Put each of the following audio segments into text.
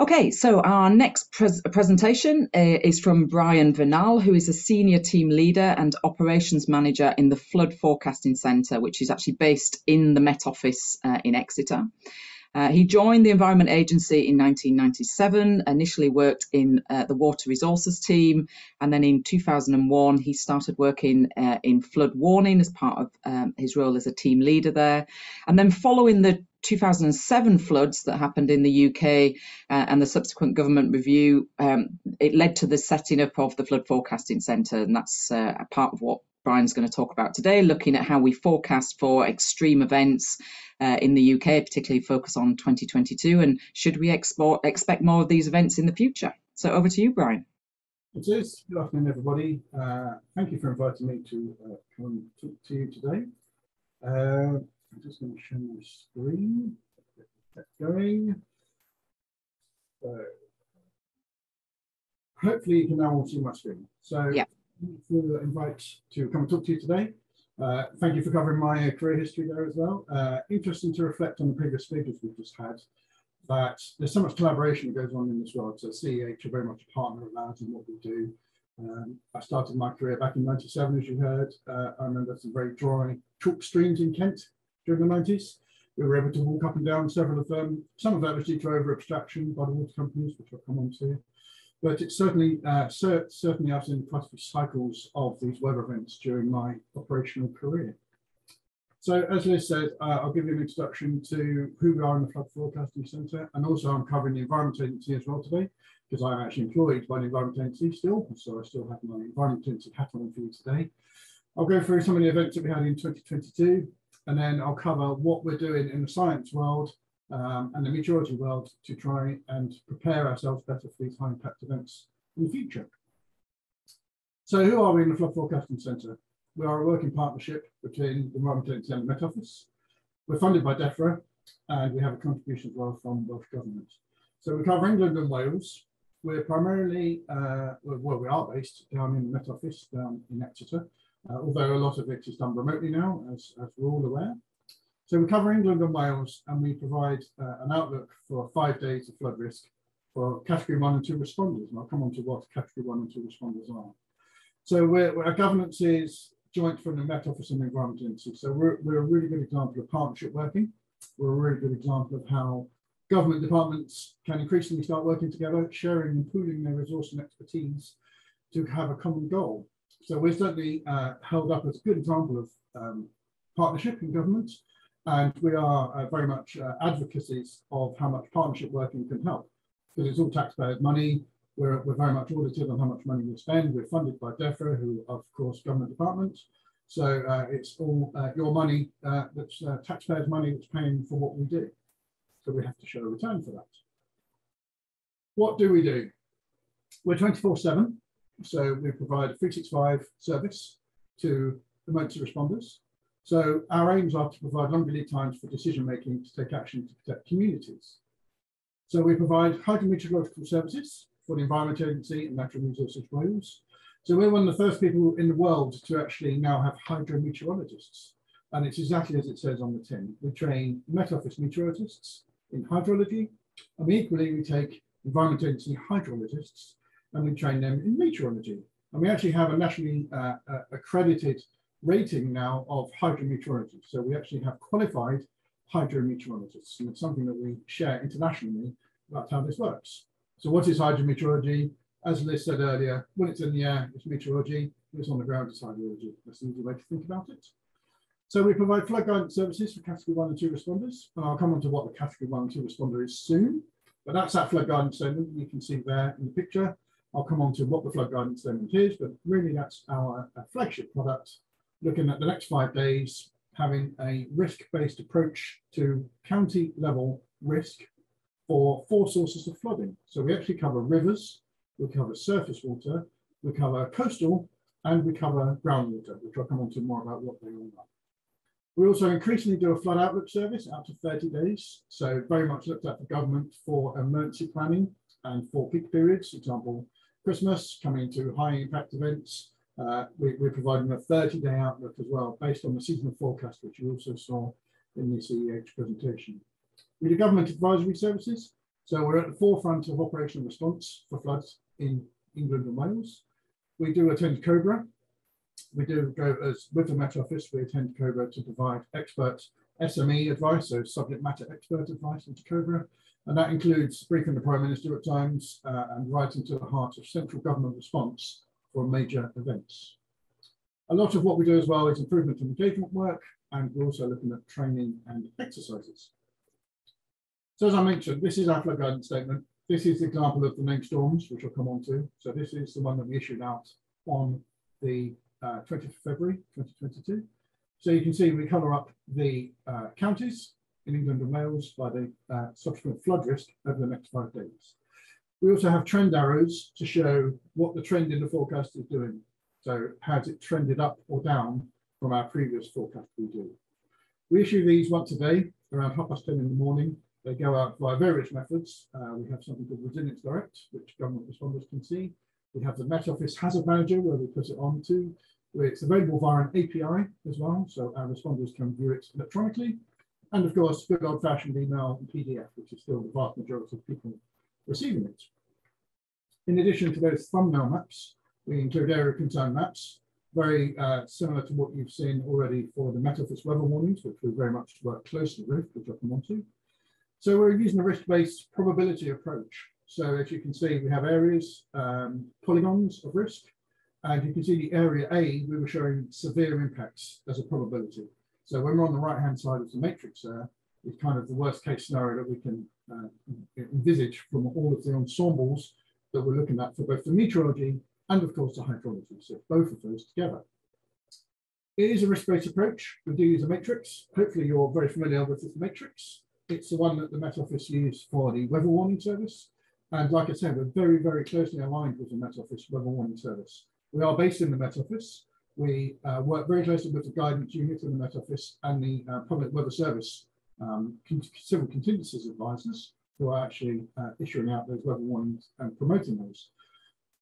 Okay, so our next pres presentation uh, is from Brian Vinall, who is a senior team leader and operations manager in the Flood Forecasting Centre, which is actually based in the Met Office uh, in Exeter. Uh, he joined the Environment Agency in 1997, initially worked in uh, the Water Resources team, and then in 2001 he started working uh, in flood warning as part of um, his role as a team leader there. And then following the 2007 floods that happened in the UK uh, and the subsequent government review, um, it led to the setting up of the Flood Forecasting Centre, and that's uh, a part of what Brian's going to talk about today, looking at how we forecast for extreme events uh, in the UK, particularly focus on 2022, and should we export, expect more of these events in the future? So over to you, Brian. It is. Good afternoon, everybody. Uh, thank you for inviting me to uh, come talk to you today. Uh, I'm just going to show my screen. Get going. So, hopefully you can now all see my screen. So yeah. for the invite to come and talk to you today. Uh, thank you for covering my career history there as well. Uh, interesting to reflect on the previous speakers we've just had, that there's so much collaboration that goes on in this world. So CEH are very much a partner of ours in what we do. Um, I started my career back in 97, as you heard. Uh, I remember some very dry chalk streams in Kent during the 90s. We were able to walk up and down several of them. Some of that was due to over abstraction by the water companies, which I'll come on to. But it's certainly, uh, certainly I've seen quite a few cycles of these weather events during my operational career. So as Liz said, uh, I'll give you an introduction to who we are in the Flood Forecasting Centre, and also I'm covering the Environment Agency as well today, because I'm actually employed by the Environment Agency still, so I still have my Environment Agency hat on for you today. I'll go through some of the events that we had in 2022, and then I'll cover what we're doing in the science world um, and the meteorology world to try and prepare ourselves better for these high impact events in the future. So who are we in the Flood Forecasting Centre? We are a working partnership between the Agency and the Met Office. We're funded by DEFRA and we have a contribution as well from Welsh Government. So we cover England and Wales. We're primarily, uh, well, we are based down in the Met Office down in Exeter, although a lot of it is done remotely now, as, as we're all aware. So we cover England and Wales, and we provide uh, an outlook for five days of flood risk for category one and two responders. And I'll come on to what category one and two responders are. So we're, our governance is joint from the Met Office and the Environment Agency. So we're, we're a really good example of partnership working. We're a really good example of how government departments can increasingly start working together, sharing and pooling their resource and expertise to have a common goal. So we're certainly uh, held up as a good example of um, partnership in government. And we are uh, very much uh, advocacies of how much partnership working can help because it's all taxpayers' money. We're, we're very much audited on how much money we spend. We're funded by DEFRA, who are, of course, government departments. So uh, it's all uh, your money, uh, that's taxpayers' money that's paying for what we do. So we have to show a return for that. What do we do? We're 24 7. So we provide a 365 service to emergency responders. So our aims are to provide longer lead times for decision making to take action to protect communities. So we provide hydrometeorological services for the Environment Agency and Natural Resources Wales. So we're one of the first people in the world to actually now have hydrometeorologists. And it's exactly as it says on the tin. We train Met Office meteorologists in hydrology, and equally we take Environment Agency hydrologists and we train them in meteorology. And we actually have a nationally uh, uh, accredited rating now of hydrometeorology. So we actually have qualified hydrometeorologists, and it's something that we share internationally about how this works. So what is hydrometeorology? As Liz said earlier, when it's in the air, it's meteorology. When it's on the ground, it's hydrology. That's an easy way to think about it. So we provide flood guidance services for category one and two responders. And I'll come on to what the category one and two responder is soon. But that's that flood guidance statement you can see there in the picture. I'll come on to what the flood guidance statement is, but really that's our flagship product looking at the next five days, having a risk-based approach to county level risk for four sources of flooding. So we actually cover rivers, we cover surface water, we cover coastal, and we cover groundwater, which I'll come on to more about what they all are. We also increasingly do a flood outlook service out to 30 days. So very much looked at the government for emergency planning and for peak periods, for example, Christmas, coming to high impact events, uh, we, are providing a 30-day outlook as well, based on the seasonal forecast, which you also saw in the CEH presentation. We do government advisory services. So we're at the forefront of operational response for floods in England and Wales. We do attend COBRA. We do go as with the Met Office, we attend COBRA to provide expert SME advice, so subject matter expert advice into COBRA. And that includes briefing the Prime Minister at times uh, and writing to the heart of central government response for major events. A lot of what we do as well is improvement and engagement work, and we're also looking at training and exercises. So as I mentioned, this is our flood guidance statement. This is the example of the named storms, which I'll come on to. So this is the one that we issued out on the uh, 20th of February, 2022. So you can see we colour up the uh, counties in England and Wales by the uh, subsequent flood risk over the next five days. We also have trend arrows to show what the trend in the forecast is doing. So has it trended up or down from our previous forecast we do. We issue these once a day around half past 10 in the morning. They go out via various methods. Uh, we have something called Resilience Direct, which government responders can see. We have the Met Office Hazard Manager where we put it onto. It's available via an API as well, so our responders can view it electronically. And of course, good old fashioned email and PDF, which is still the vast majority of people receiving it. In addition to those thumbnail maps, we include area concern maps, very uh, similar to what you've seen already for the Met Office weather warnings, which we very much work closely with, which I'll come on to. So we're using a risk-based probability approach. So as you can see, we have areas, um, polygons of risk, and you can see area A, we were showing severe impacts as a probability. So when we're on the right-hand side of the matrix there, it's kind of the worst case scenario that we can uh, envisage from all of the ensembles that we're looking at for both the meteorology and of course the hydrology. So both of those together. It is a risk-based approach. We do use a matrix. Hopefully you're very familiar with this matrix. It's the one that the Met Office used for the weather warning service. And like I said, we're very, very closely aligned with the Met Office weather warning service. We are based in the Met Office. We uh, work very closely with the guidance unit in the Met Office and the uh, Public Weather Service um, civil contingencies advisors who are actually uh, issuing out those weather warnings and promoting those.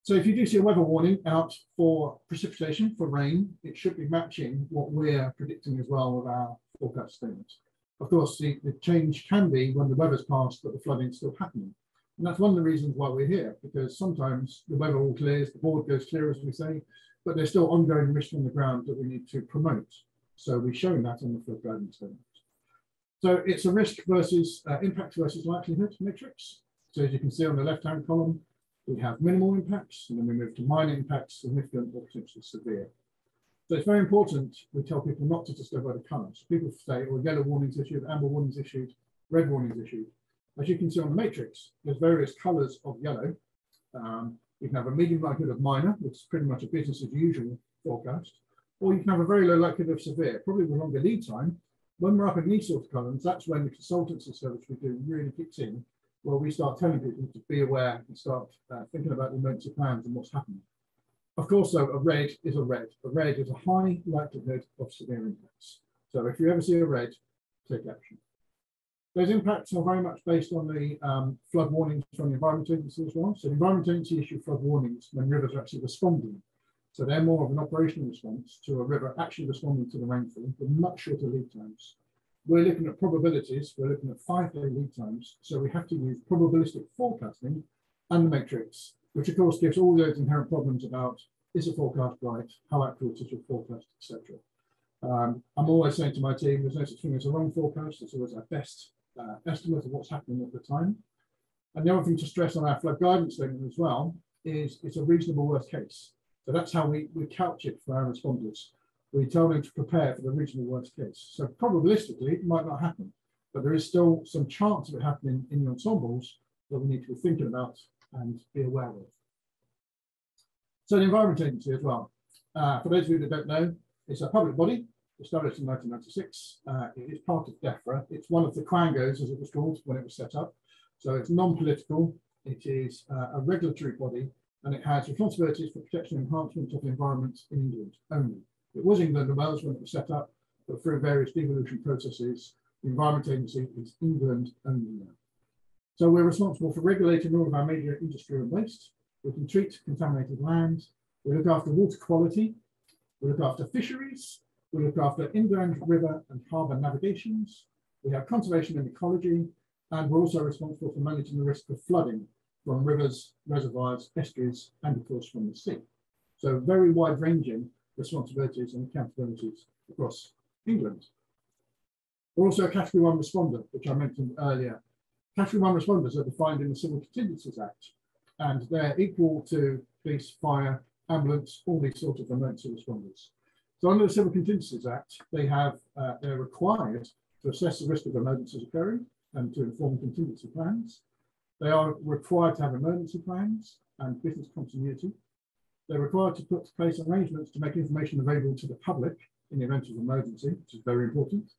So if you do see a weather warning out for precipitation, for rain, it should be matching what we're predicting as well with our forecast statement. Of course, the, the change can be when the weather's passed, but the flooding is still happening. And that's one of the reasons why we're here, because sometimes the weather all clears, the board goes clear, as we say, but there's still ongoing risk on the ground that we need to promote. So we've shown that on the flood guidance statement. So it's a risk versus uh, impact versus likelihood matrix. So as you can see on the left-hand column, we have minimal impacts, and then we move to minor impacts, significant or potentially severe. So it's very important we tell people not to just go by the colours. People say, oh, yellow warnings issued, amber warnings issued, red warnings issued. As you can see on the matrix, there's various colors of yellow. Um, you can have a medium likelihood of minor, which is pretty much a business as usual forecast, or you can have a very low likelihood of severe, probably with longer lead time. When we're up in these sort of columns, that's when the consultancy service we do really kicks in, where we start telling people to be aware and start uh, thinking about the emergency plans and what's happening. Of course, though, a red is a red. A red is a high likelihood of severe impacts. So if you ever see a red, take action. Those impacts are very much based on the um, flood warnings from the Environment Agency as well. So the Environment Agency issue flood warnings when rivers are actually responding. So they're more of an operational response to a river actually responding to the rainfall with much shorter lead times. We're looking at probabilities, we're looking at five-day lead times. So we have to use probabilistic forecasting and the matrix, which of course gives all those inherent problems about is the forecast right, how accurate is your forecast, etc. Um, I'm always saying to my team, there's no such thing as a wrong forecast, it's always our best uh, estimate of what's happening at the time. And the other thing to stress on our flood guidance statement as well is it's a reasonable worst case. So that's how we, we couch it for our responders. We tell them to prepare for the reasonable worst case. So probabilistically, it might not happen, but there is still some chance of it happening in the ensembles that we need to be thinking about and be aware of. So the Environment Agency as well. Uh, for those of you that don't know, it's a public body established in 1996. Uh, it is part of DEFRA. It's one of the quangos, as it was called when it was set up. So it's non-political. It is uh, a regulatory body, and it has responsibilities for protection and enhancement of the environment in England only. It was England and Wales when it was set up, but through various devolution processes, the Environment Agency is England only now. So we're responsible for regulating all of our major industry and waste. We can treat contaminated land. We look after water quality. We look after fisheries. We look after inland river and harbour navigations. We have conservation and ecology. and we're also responsible for managing the risk of flooding from rivers, reservoirs, estuaries, and of course from the sea. So very wide ranging responsibilities and accountabilities across England. We're also a category one responder, which I mentioned earlier. Category one responders are defined in the Civil Contingencies Act, and they're equal to police, fire, ambulance, all these sorts of emergency responders. So under the Civil Contingencies Act, they have uh, they're required to assess the risk of emergencies occurring and to inform contingency plans. They are required to have emergency plans and business continuity. They're required to put place arrangements to make information available to the public in the event of emergency, which is very important,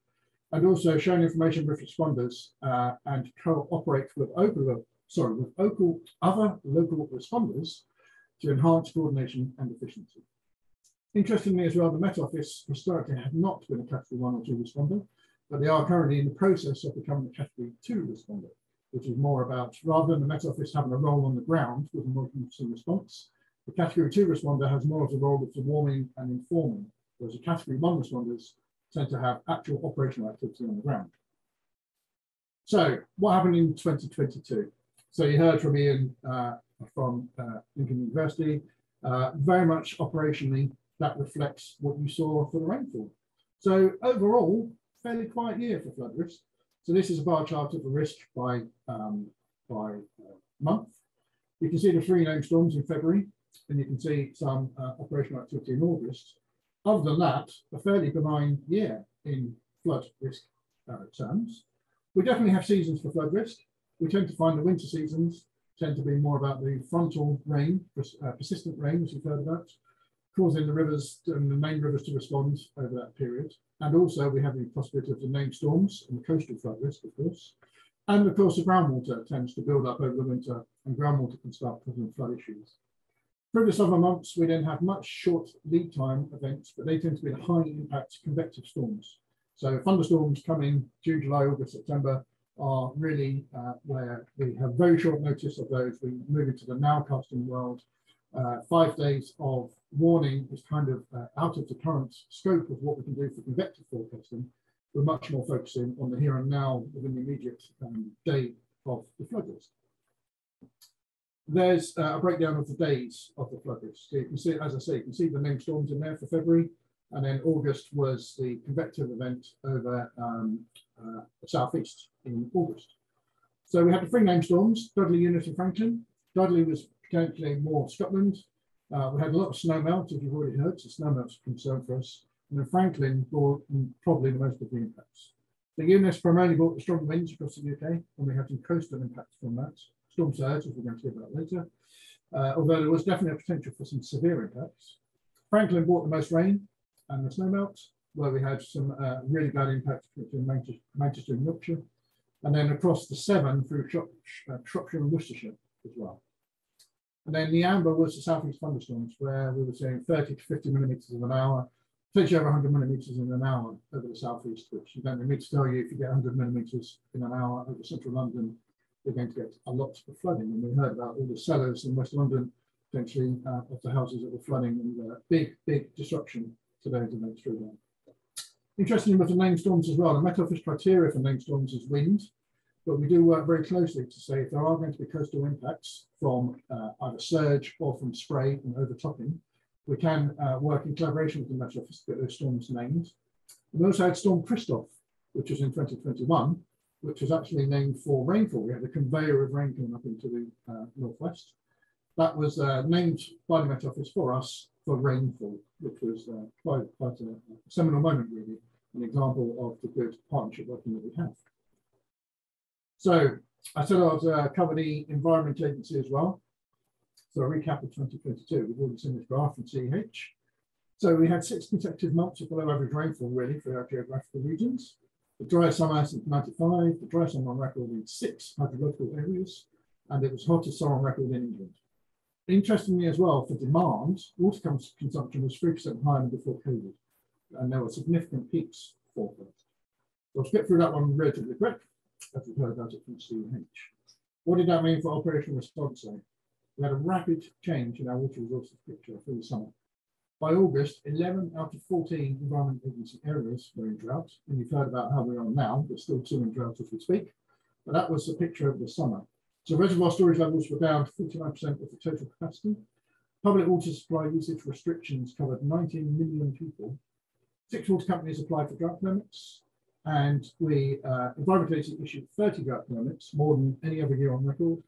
and also sharing information with responders uh, and cooperate with sorry, with local, other local responders to enhance coordination and efficiency. Interestingly as well, the Met Office historically had not been a category one or two responder, but they are currently in the process of becoming a category two responder, which is more about rather than the Met Office having a role on the ground with emergency response, the category two responder has more of the role of warming and informing, whereas the category one responders tend to have actual operational activity on the ground. So what happened in 2022? So you heard from Ian uh, from uh, Lincoln University, uh, very much operationally that reflects what you saw for the rainfall. So overall, fairly quiet year for flood risk. So this is a bar chart of the risk by, um, by uh, month. You can see the three named storms in February, and you can see some uh, operational activity in August. Other than that, a fairly benign year in flood risk uh, terms. We definitely have seasons for flood risk. We tend to find the winter seasons tend to be more about the frontal rain, uh, persistent rain, as you've heard about, causing the rivers and the main rivers to respond over that period. And also we have the possibility of the named storms and the coastal flood risk, of course. And of course, the groundwater tends to build up over the winter and groundwater can start causing flood issues. Through the summer months, we then have much short lead time events, but they tend to be the high impact convective storms. So thunderstorms coming June, July, August, September are really uh, where we have very short notice of those. We move into the nowcasting world. Uh, five days of warning is kind of uh, out of the current scope of what we can do for convective forecasting. We're much more focusing on the here and now within the immediate um, day of the flood risk. There's uh, a breakdown of the days of the flood risk. So you can see, as I say, you can see the named storms in there for February. And then August was the convective event over um, uh, southeast in August. So we had the three named storms, Dudley, Eunice and Franklin. Dudley was potentially more Scotland. Uh, we had a lot of snow melt, you've already heard, so snow melt's a concern for us. And then Franklin brought probably the most of the impacts. The Eunice primarily brought the strong winds across the UK, and we had some coastal impacts from that. Storm surge, as we're going to hear about later. Uh, although there was definitely a potential for some severe impacts. Franklin brought the most rain and the snow melt, where we had some uh, really bad impacts in Manchester, Manchester, and Yorkshire, and then across the Severn through uh, Shropshire and Worcestershire as well. And then the amber was the southeast thunderstorms, where we were seeing 30 to 50 millimeters in an hour, potentially over 100 millimeters in an hour over the southeast, which you don't need to tell you if you get 100 millimeters in an hour over central London, you're going to get a lot of flooding. And we heard about all the cellars in West London, potentially uh, of the houses that were flooding and uh, big, big disruption to those events through there. Interestingly, with the named storms as well, the Met Office criteria for named storms is wind, but we do work very closely to say if there are going to be coastal impacts from uh, either surge or from spray and overtopping, we can uh, work in collaboration with the Met Office to get those storms named. We also had Storm Christoph, which was in 2021, which was actually named for rainfall. We had a conveyor of rain coming up into the uh, northwest. That was uh, named by the Met Office for us for rainfall, which was uh, quite, quite a, a, seminal moment, really, an example of the good partnership working that we have. So I said I would uh, cover the Environment Agency as well. So a recap of 2022, we've already seen this graph from CEH. So we had six consecutive months of below average rainfall, really, for our geographical regions. The driest summer since 95, the driest summer on record in six hydrological areas, and it was hottest summer on record in England. Interestingly as well, for demand, water consumption was 3% higher than before COVID, and there were significant peaks forecast. So I'll skip through that one relatively quick, as we've heard about it from CEH. What did that mean for operational response? We had a rapid change in our water resources picture through the summer. By August, 11 out of 14 Environment Agency areas were in drought, and you've heard about how we are now, there's still two in drought as we speak. But that was the picture of the summer. So reservoir storage levels were down 49% of the total capacity. Public water supply usage restrictions covered 19 million people. Six water companies applied for drought permits, and we uh, agency issued 30 drought permits, more than any other year on record.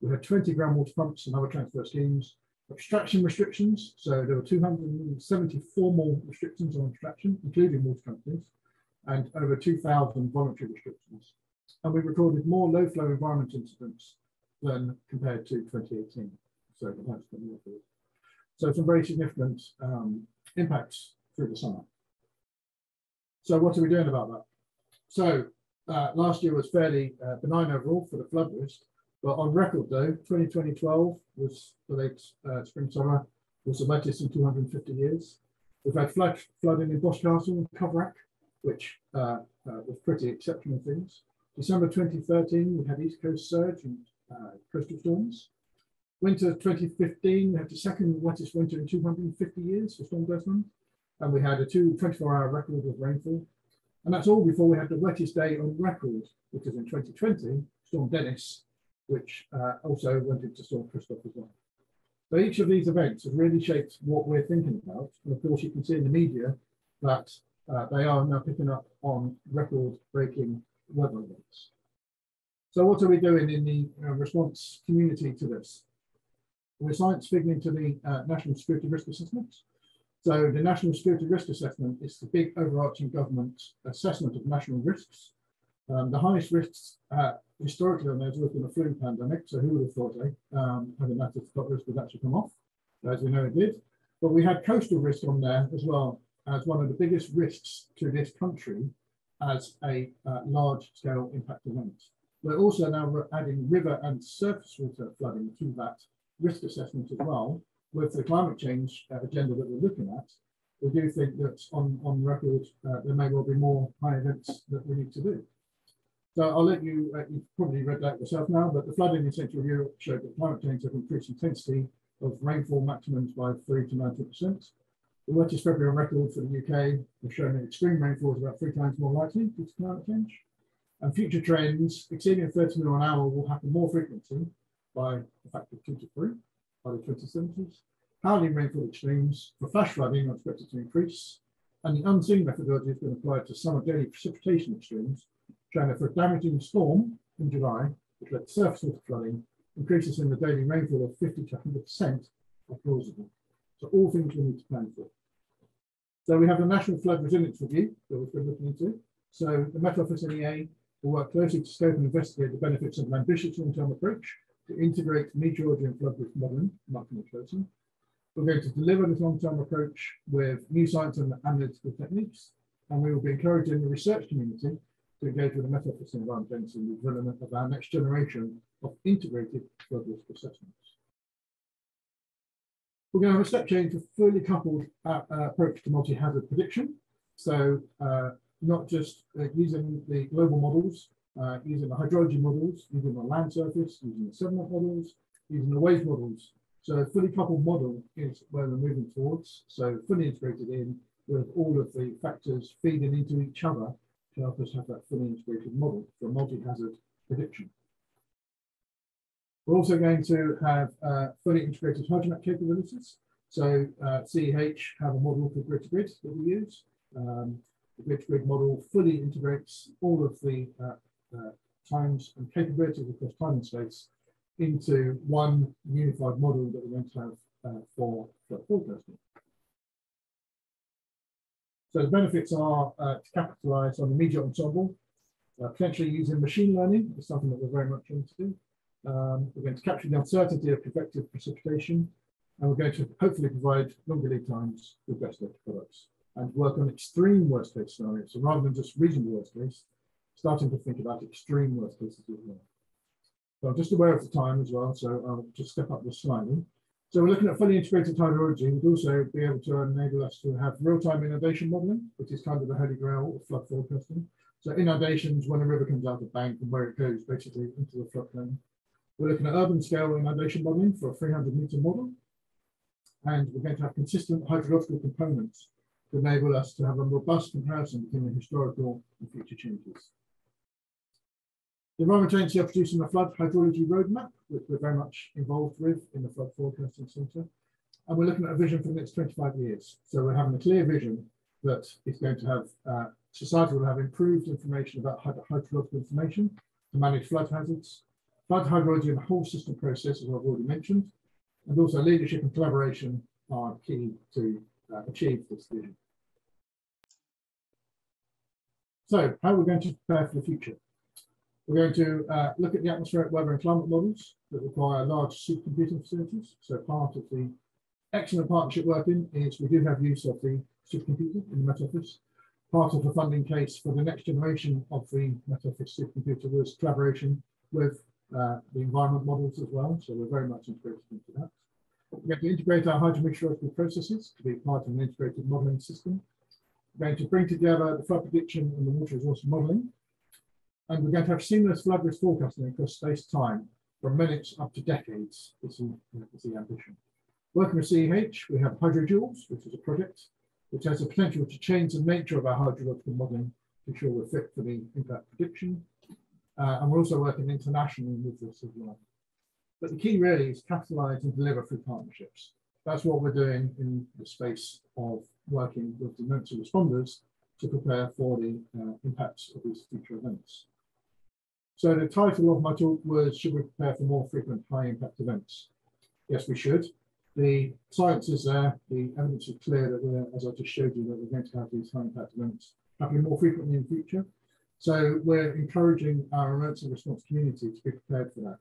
We had 20 groundwater pumps and other transfer schemes, Extraction restrictions, so there were 274 more restrictions on extraction, including water companies, and over 2,000 voluntary restrictions. And we recorded more low flow environment incidents than compared to 2018. So So some very significant um, impacts through the summer. So what are we doing about that? So uh, last year was fairly uh, benign overall for the flood risk, but on record, though, 2012 was the late uh, spring summer, was the wettest in 250 years. We've had flood, flooding in Boscastle and Coverack, which uh, uh, was pretty exceptional things. December 2013, we had East Coast surge and uh, coastal storms. Winter 2015, we had the second wettest winter in 250 years for Storm Desmond, and we had a 24-hour record of rainfall. And that's all before we had the wettest day on record, which is in 2020, Storm Dennis, which uh, also went into Storm Christoph as well. So each of these events has really shaped what we're thinking about. And of course, you can see in the media that uh, they are now picking up on record-breaking weather events. So what are we doing in the uh, response community to this? We're science figuring to the uh, National Security Risk Assessment. So the National Security Risk Assessment is the big overarching government assessment of national risks. Um, the highest risks uh, historically on there has been a flu pandemic, so who would have thought, eh, um, having that top risk would actually come off, as we know it did. But we had coastal risk on there as well as one of the biggest risks to this country as a uh, large scale impact event. We're also now adding river and surface water flooding to that risk assessment as well. With the climate change uh, agenda that we're looking at, we do think that on, on record, uh, there may well be more high events that we need to do. So I'll let you, uh, you've probably read that yourself now, but the flooding in Central Europe showed that climate change has increased intensity of rainfall maximums by 3 to 90%. The wettest February on record for the UK have shown that extreme rainfall is about three times more likely due to climate change. And future trends exceeding 30 mil an hour will happen more frequently by a factor of two to three by the 2070s. Howling rainfall extremes for flash flooding are expected to increase. And the unseen methodology has been applied to summer daily precipitation extremes China for a damaging storm in July, which led to surface water flooding, increases in the daily rainfall of 50 to 100% are plausible. So all things we need to plan for. So we have the National Flood Resilience Review that we've been looking into. So the Met Office and EA will work closely to scope and investigate the benefits of an ambitious long-term approach to integrate meteorology and flood risk modeling, marking and We're going to deliver this long-term approach with new science and analytical techniques, and we will be encouraging the research community to engage with the Met Office and environment in the development of our next generation of integrated flood risk assessments. We're going to have a step change, a fully coupled uh, uh, approach to multi-hazard prediction. So uh, not just uh, using the global models, uh, using the hydrology models, using the land surface, using the sediment models, using the wave models. So a fully coupled model is where we're moving towards. So fully integrated in with all of the factors feeding into each other to help us have that fully integrated model for multi-hazard prediction. We're also going to have uh, fully integrated hydromet capabilities. So uh, CEH have a model for grid-to-grid that we use. Um, the grid-to-grid model fully integrates all of the uh, uh, times and capabilities across time and space into one unified model that we're going to have uh, for, for forecasting. So the benefits are uh, to capitalize on the media ensemble, uh, potentially using machine learning is something that we're very much into. Um, we're going to capture the uncertainty of convective precipitation, and we're going to hopefully provide longer lead times for best products and work on extreme worst case scenarios. So rather than just reasonable worst case, starting to think about extreme worst cases as well. So I'm just aware of the time as well, so I'll just step up this slightly. So we're looking at fully integrated hydrology would also be able to enable us to have real-time inundation modeling, which is kind of the holy grail of flood forecasting. So inundations when a river comes out of bank and where it goes basically into the floodplain. We're looking at urban scale inundation modeling for a 300 meter model. And we're going to have consistent hydrological components to enable us to have a robust comparison between the historical and future changes. The Environment Agency are producing a flood hydrology roadmap, which we're very much involved with in the Flood Forecasting Centre. And we're looking at a vision for the next 25 years. So we're having a clear vision that is going to have, uh, society will have improved information about hydrological information to manage flood hazards, flood hydrology and the whole system process, as I've already mentioned, and also leadership and collaboration are key to uh, achieve this vision. So how are we going to prepare for the future? We're going to uh, look at the atmospheric weather and climate models that require large supercomputing facilities. So part of the excellent partnership working is we do have use of the supercomputer in the Met Office. Part of the funding case for the next generation of the Met Office supercomputer was collaboration with uh, the environment models as well. So we're very much integrated into that. We're going to integrate our hydrometeorological processes to be part of an integrated modeling system. We're going to bring together the flood prediction and the water resource modeling. And we're going to have seamless risk forecasting across space-time from minutes up to decades is the, is the ambition. Working with CEH, we have Hydro-JULES, which is a project which has the potential to change the nature of our hydrological modeling to ensure we're fit for the impact prediction. Uh, and we're also working internationally with this as well. But the key really is capitalize and deliver through partnerships. That's what we're doing in the space of working with the emergency responders to prepare for the uh, impacts of these future events. So the title of my talk was, should we prepare for more frequent high impact events? Yes, we should. The science is there, the evidence is clear that we're, as I just showed you, that we're going to have these high impact events happening more frequently in the future. So we're encouraging our emergency response community to be prepared for that.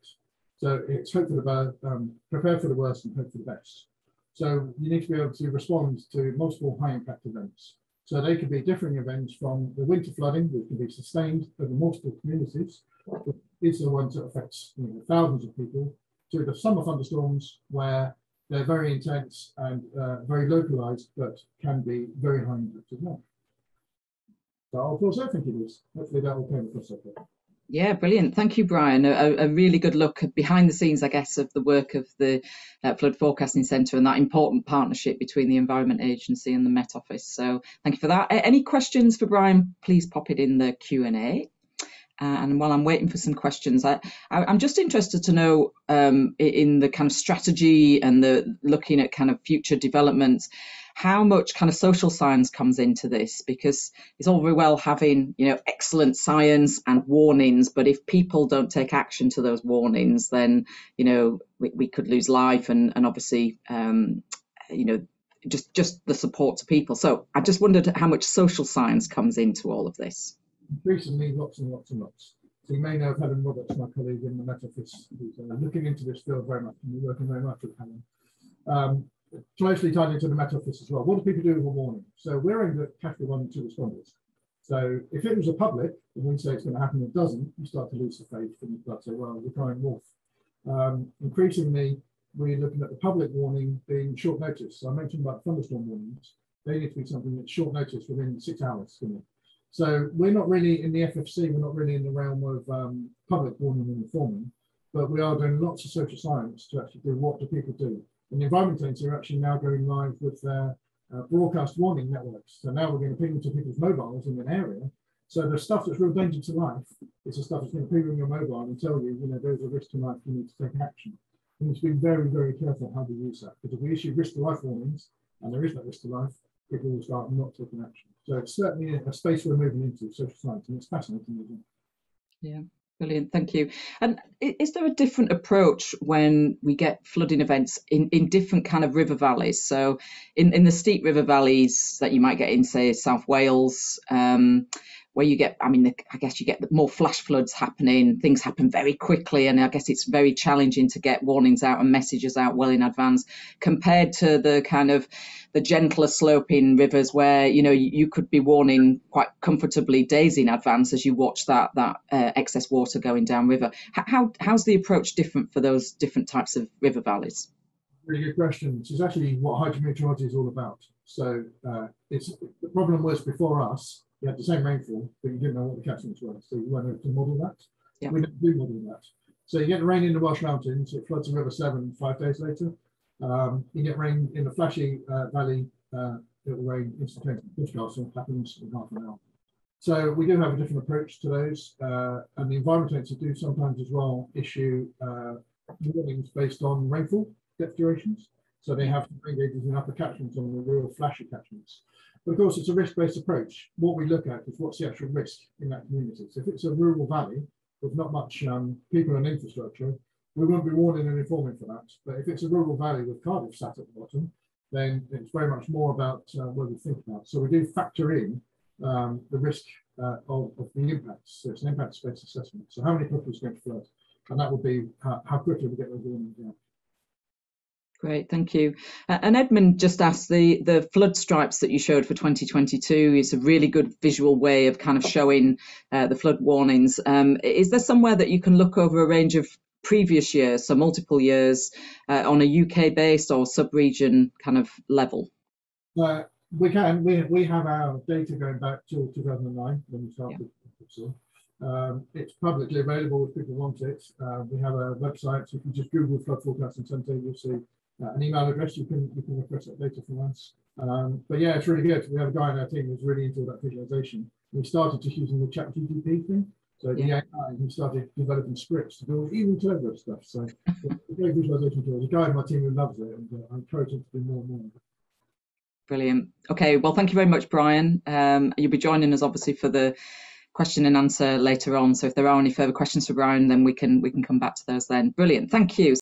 So it's hope for the bad, um, prepare for the worst and hope for the best. So you need to be able to respond to multiple high impact events. So they could be differing events from the winter flooding, which can be sustained over multiple communities, is the ones that affects you know, thousands of people, to the summer thunderstorms where they're very intense and uh, very localized, but can be very high impact as well. So I'll pause there, thank you, Liz. Hopefully that will come across okay. Yeah, brilliant. Thank you, Brian. A, a, really good look behind the scenes, I guess, of the work of the uh, Flood Forecasting Centre and that important partnership between the Environment Agency and the Met Office. So thank you for that. Any questions for Brian, please pop it in the Q&A. Uh, and while I'm waiting for some questions, I, am just interested to know um, in the kind of strategy and the looking at kind of future developments, how much kind of social science comes into this because it's all very well having you know excellent science and warnings but if people don't take action to those warnings then you know we, we could lose life and and obviously um, you know just just the support to people. So i just wondered how much social science comes into all of this. Increasingly lots and lots and lots. So you may know of Helen Roberts, my colleague in the Met Office, who's uh, looking into this field very much, and we're working very much with Helen. Um, closely tied into the Met Office as well. What do people do with a warning? So we're in the category one and two responders. So if it was a public, and we say it's going to happen, it doesn't, you start to lose the faith and you start to say, well, we're crying wolf. Um, increasingly, we're looking at the public warning being short notice. So I mentioned about thunderstorm warnings. They need to be something that's short notice within six hours. So we're not really in the FFC, we're not really in the realm of um, public warning and informing, but we are doing lots of social science to actually do what do people do. And the Environment Agency are actually now going live with their uh, broadcast warning networks. So now we're going to ping to people's mobiles in an area. So the stuff that's real danger to life is the stuff that's going to ping on your mobile and tell you, you know, there's a risk to life, you need to take action. We need to be very, very careful how we use that. Because if we issue risk to life warnings and there is no risk to life, people will start not taking action. So it's certainly a space we're moving into, social science, and it's fascinating. Yeah. Brilliant, thank you. And is there a different approach when we get flooding events in, in different kind of river valleys? So in, in the steep river valleys that you might get in, say, South Wales, um, where you get, I mean, the, I guess you get more flash floods happening, things happen very quickly, and I guess it's very challenging to get warnings out and messages out well in advance compared to the kind of the gentler sloping rivers where, you know, you, could be warning quite comfortably days in advance as you watch that, that uh, excess water going downriver. How, how's the approach different for those different types of river valleys? Really good question. This is actually what hydrometeorology is all about. So uh, it's the problem was before us, you had the same rainfall, but you didn't know what the catchments were. So you weren't able to model that. Yeah. We don't do model that. So you get rain in the Welsh Mountains, it floods the River Severn five days later. Um, you get rain in the Flashy uh, Valley, uh, it will rain instantaneously. Boscastle happens in half an hour. So we do have a different approach to those, uh, and the environment agency do sometimes as well issue uh, warnings based on rainfall depth durations. So they have rain gauges in upper catchments on the real flashy catchments. Of course, it's a risk-based approach. What we look at is what's the actual risk in that community. So if it's a rural valley with not much um, people and infrastructure, we won't be warning and informing for that. But if it's a rural valley with Cardiff sat at the bottom, then it's very much more about uh, what we think about. So we do factor in um, the risk uh, of, of, the impacts. So it's an impact-based assessment. So how many people is going to flood? And that would be how, how quickly we get those warnings out. Great, thank you. Uh, and Edmund just asked the the flood stripes that you showed for 2022 is a really good visual way of kind of showing uh, the flood warnings. Um, is there somewhere that you can look over a range of previous years, so multiple years, uh, on a UK based or sub region kind of level? Uh, we can. We, we have our data going back to 2009 when we started. Yeah. Um, it's publicly available if people want it. Uh, we have a website, so if you just Google flood forecasting centre, you'll see uh, an email address. You can you can request that data from us. Um, but yeah, it's really good. We have a guy in our team who's really into that visualization. We started just using the chat GTP thing. So yeah. the AI, he started developing scripts to do even turbo stuff. So a great visualization tool. There's a guy in my team who loves it, and uh, I'm encouraging to do more and more. Brilliant. Okay, well, thank you very much, Brian. Um, you'll be joining us obviously for the question and answer later on. So if there are any further questions for Brian, then we can we can come back to those then. Brilliant. Thank you.